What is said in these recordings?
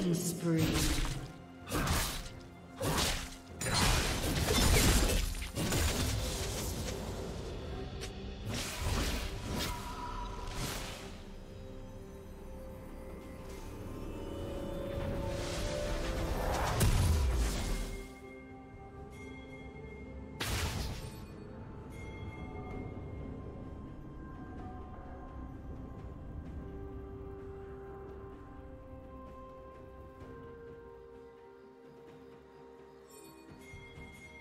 Spree.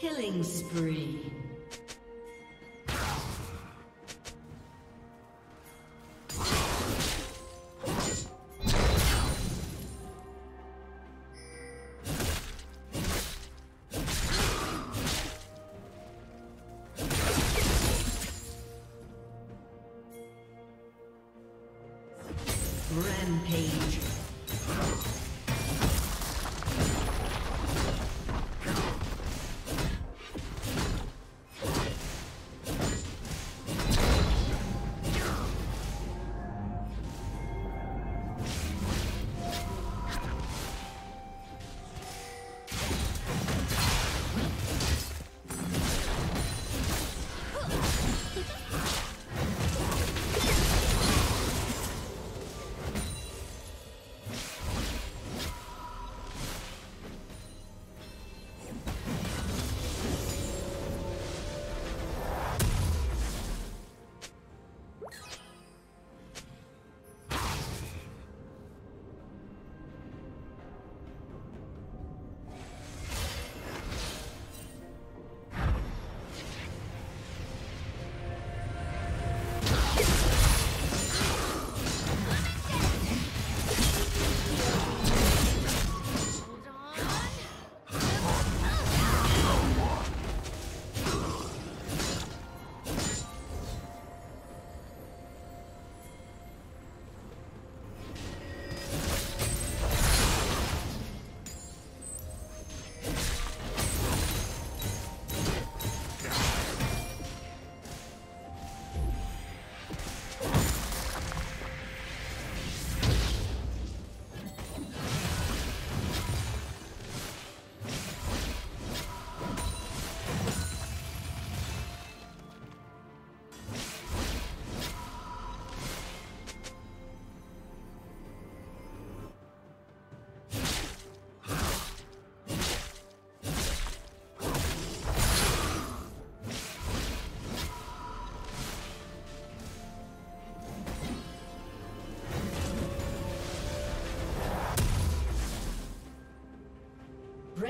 Killing spree.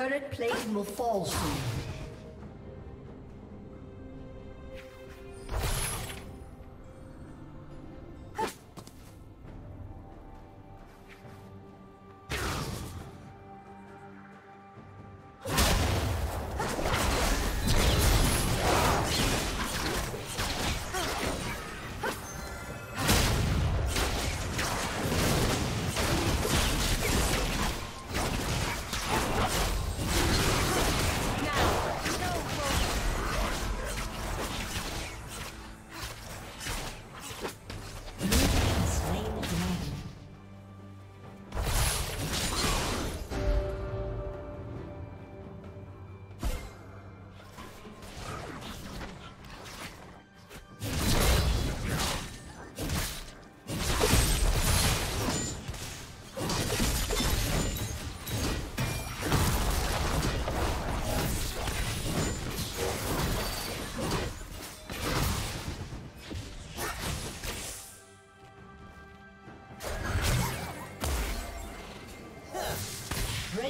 Turret plating will fall soon.